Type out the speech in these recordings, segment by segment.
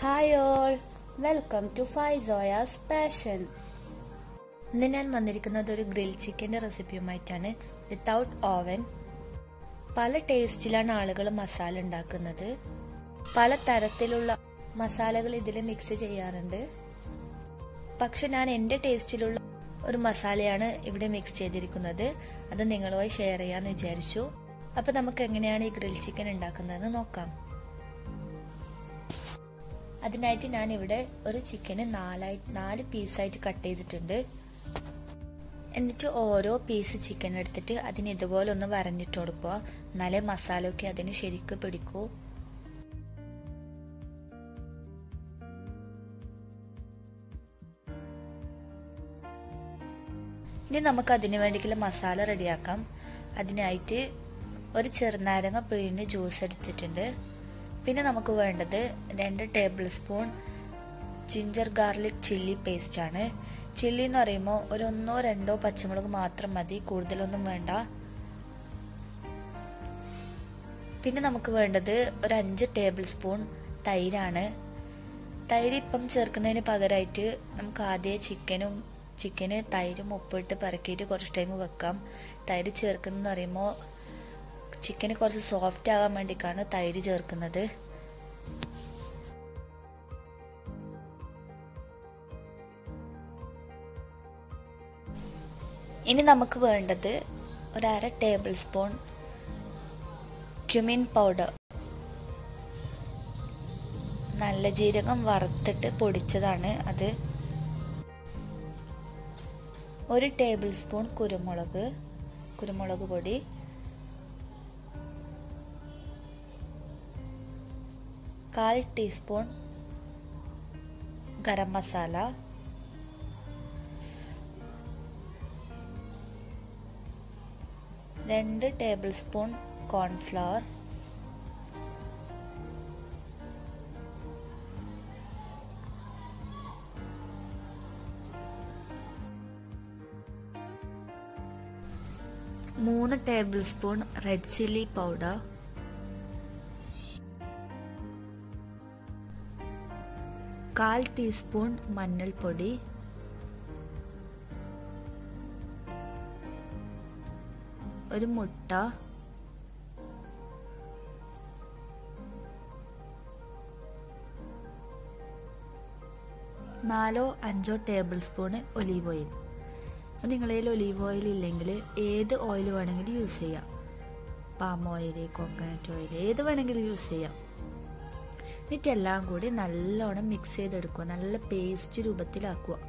Hi all welcome to Faizoyas passion ഇന്ന് ഞാൻ വന്നിരിക്കുന്നത് ഒരു ഗ്രിൽ ചിക്കന്റെ റെസിപ്പിയുമായിട്ടാണ്. വിത്തൗട്ട് ഓവൻ പല ടേസ്റ്റിലാണ് ആളുകൾ മസാല ഉണ്ടാക്കുന്നത്. പല തരത്തിലുള്ള മസാലകൾ ഇതിൽ മിക്സ് ചെയ്യാറുണ്ട്. പക്ഷെ ഞാൻ എന്റെ ടേസ്റ്റിലുള്ള ഒരു മസാലയാണ് ഇവിടെ മിക്സ് ചെയ്തിരിക്കുന്നത്. അത് നിങ്ങളുമായി ഷെയർ ചെയ്യാമെന്ന് വിചാരിച്ചു. അപ്പോൾ നമുക്ക് എങ്ങനെയാണ് ഈ ഗ്രിൽ ചിക്കൻ ഉണ്ടാക്കുന്നതെന്ന് നോക്കാം. അതിനായിട്ട് ഞാൻ ഇവിടെ ഒരു ചിക്കന് നാലായി നാല് പീസായിട്ട് കട്ട് ചെയ്തിട്ടുണ്ട്. എന്നിട്ട് ഓരോ പീസ് ചിക്കൻ എടുത്തിട്ട് അതിന് ഇതുപോലെ ഒന്ന് വരഞ്ഞിട്ട് കൊടുക്കുക. എന്നാലേ മസാലയൊക്കെ അതിന് ശരിക്കും പിടിക്കൂ. ഇനി നമുക്ക് അതിന് വേണ്ടിയിട്ടുള്ള മസാല റെഡിയാക്കാം അതിനായിട്ട് ഒരു ചെറുനാരങ്ങ പിഴിഞ്ഞ് ജ്യൂസ് എടുത്തിട്ടുണ്ട്. പിന്നെ നമുക്ക് വേണ്ടത് രണ്ട് table spoon ginger garlic chilli paste ആണ്. ചില്ലി എന്ന് പറയുമ്പോൾ ഒരു ഒന്നോ രണ്ടോ പച്ചമുളക് മാത്രം മതി കൂടുതലൊന്നും വേണ്ട. പിന്നെ നമുക്ക് വേണ്ടത് ഒരു അഞ്ച് ടേബിൾ സ്പൂൺ തൈരാണ്. തൈര് ഇപ്പം ചേർക്കുന്നതിന് പകരമായിട്ട് നമുക്ക് ആദ്യം ചിക്കനും ചിക്കന് തൈരും ഉപ്പിട്ട് പറക്കിയിട്ട് കുറച്ച് ടൈം വെക്കാം. തൈര് ചേർക്കുന്നതെന്ന് പറയുമ്പോൾ ചിക്കന് കുറച്ച് സോഫ്റ്റ് ആകാൻ വേണ്ടിയിട്ടാണ് തൈര് ചേർക്കുന്നത്. ഇനി നമുക്ക് വേണ്ടത് ഒരര ടേബിൾ സ്പൂൺ ക്യുമിൻ പൗഡർ. നല്ല ജീരകം വറുത്തിട്ട് പൊടിച്ചതാണ് അത്. ഒരു ടേബിൾ സ്പൂൺ കുരുമുളക് കുരുമുളക് പൊടി. കാൽ ടീസ്പൂൺ ഗരം മസാല. രണ്ട് ടേബിൾ സ്പൂൺ കോൺഫ്ലവർ മൂന്ന് table spoon red chilli powder കാൽ ടീസ്പൂൺ മഞ്ഞൾപ്പൊടി. ഒരു മുട്ട. നാലോ അഞ്ചോ ടേബിൾ സ്പൂണ് ഒലീവ് ഓയിൽ. നിങ്ങളതിൽ ഒലീവ് ഓയിൽ ഇല്ലെങ്കിൽ ഏത് ഓയിൽ വേണമെങ്കിലും യൂസ് ചെയ്യാം. പാം ഓയിൽ കോക്കനട്ട് ഓയിൽ ഏത് വേണമെങ്കിലും യൂസ് ചെയ്യാം. എന്നിട്ട് എല്ലാം കൂടി നല്ലോണം മിക്സ് ചെയ്തെടുക്കുക. നല്ല പേസ്റ്റ് രൂപത്തിലാക്കുക.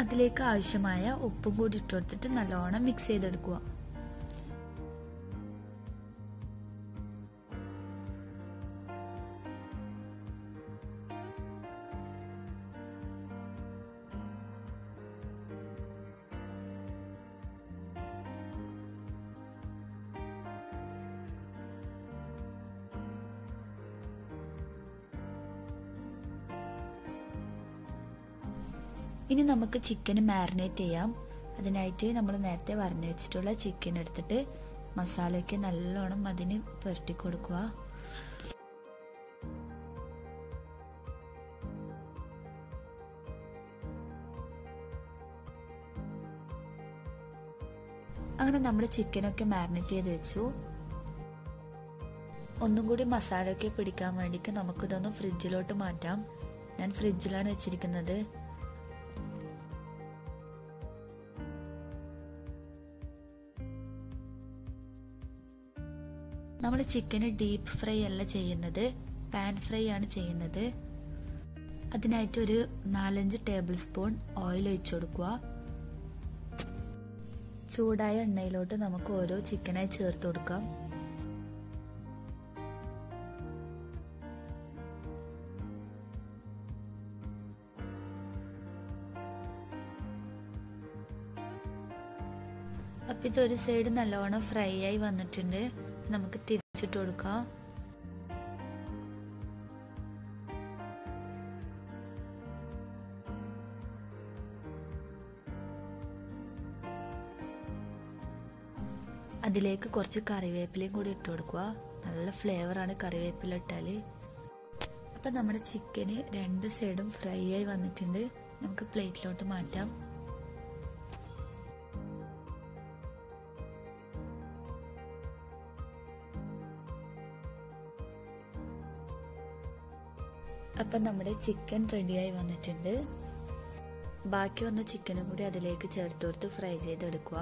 അതിലേക്ക് ആവശ്യമായ ഉപ്പും കൂടി ഇട്ട് കൊടുത്തിട്ട് നല്ലോണം മിക്സ് ചെയ്തെടുക്കുക. ഇനി നമുക്ക് ചിക്കൻ മാരിനേറ്റ് ചെയ്യാം. അതിനായിട്ട് നമ്മൾ നേരത്തെ വരഞ്ഞു വെച്ചിട്ടുള്ള ചിക്കൻ എടുത്തിട്ട് മസാലയൊക്കെ നല്ലോണം അതിന് പുരട്ടി കൊടുക്കുക. അങ്ങനെ നമ്മൾ ചിക്കനൊക്കെ മാരിനേറ്റ് ചെയ്ത് വെച്ചു. ഒന്നും കൂടി മസാലയൊക്കെ പിടിക്കാൻ വേണ്ടിയിട്ട് നമുക്കിതൊന്ന് ഫ്രിഡ്ജിലോട്ട് മാറ്റാം. ഞാൻ ഫ്രിഡ്ജിലാണ് വെച്ചിരിക്കുന്നത്. നമ്മൾ ചിക്കന് ഡീപ്പ് ഫ്രൈ അല്ല ചെയ്യുന്നത്. പാൻ ഫ്രൈ ആണ് ചെയ്യുന്നത്. അതിനായിട്ട് ഒരു നാലഞ്ച് ടേബിൾ സ്പൂൺ ഓയിൽ ഒഴിച്ചു കൊടുക്കുക. ചൂടായ എണ്ണയിലോട്ട് നമുക്ക് ഓരോ ചിക്കനായി ചേർത്ത് കൊടുക്കാം. അപ്പം ഇതൊരു സൈഡ് നല്ലോണം ഫ്രൈ ആയി വന്നിട്ടുണ്ട്. നമുക്ക് തിരിച്ചിട്ട് കൊടുക്കാം. അതിലേക്ക് കുറച്ച് കറിവേപ്പിലയും കൂടി ഇട്ട് കൊടുക്കുക. നല്ല ഫ്ലേവറാണ് കറിവേപ്പില ഇട്ടാൽ അപ്പം നമ്മുടെ ചിക്കന് രണ്ട് സൈഡും ഫ്രൈ ആയി വന്നിട്ടുണ്ട്. നമുക്ക് പ്ലേറ്റിലോട്ട് മാറ്റാം. അപ്പം നമ്മുടെ ചിക്കൻ റെഡിയായി വന്നിട്ടുണ്ട്. ബാക്കി വന്ന ചിക്കനും കൂടി അതിലേക്ക് ചേർത്ത് കൊടുത്ത് ഫ്രൈ ചെയ്തെടുക്കുക.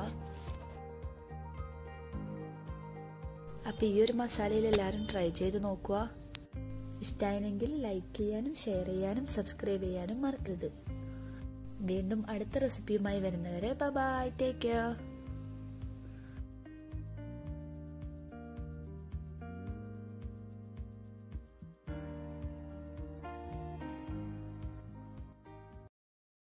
അപ്പം ഈ ഒരു മസാലയിൽ എല്ലാവരും ട്രൈ ചെയ്ത് നോക്കുക. ഇഷ്ടമായെങ്കിൽ ലൈക്ക് ചെയ്യാനും ഷെയർ ചെയ്യാനും സബ്സ്ക്രൈബ് ചെയ്യാനും മറക്കരുത്. വീണ്ടും അടുത്ത റെസിപ്പിയുമായി വരുന്നവരെ ബൈ ടേക്ക് കെയർ